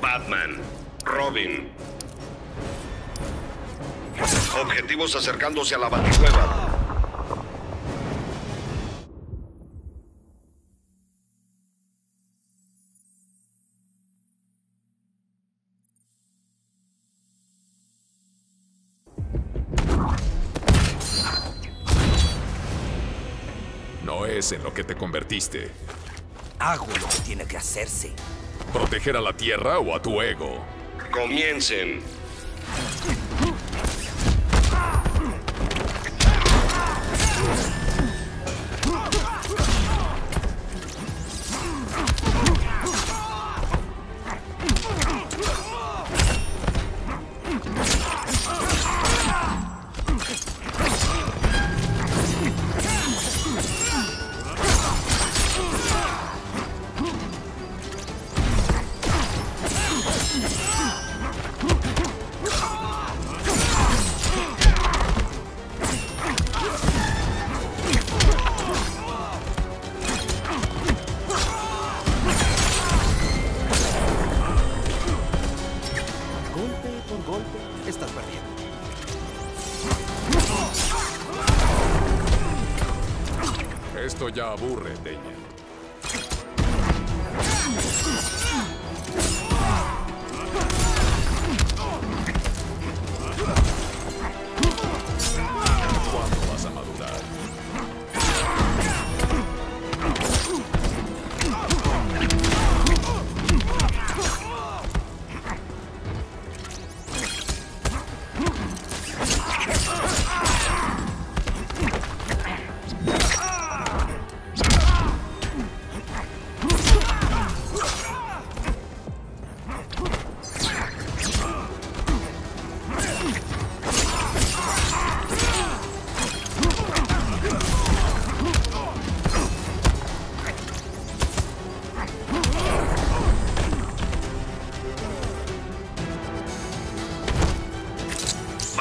Batman, Robin. Objetivos acercándose a la baticueva. No es en lo que te convertiste. Hago lo que tiene que hacerse. ¿Proteger a la Tierra o a tu ego? Comiencen. Golpe golpe, estás perdiendo. Esto ya aburre, Deña.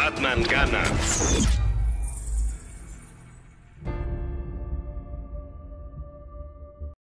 Batman gana.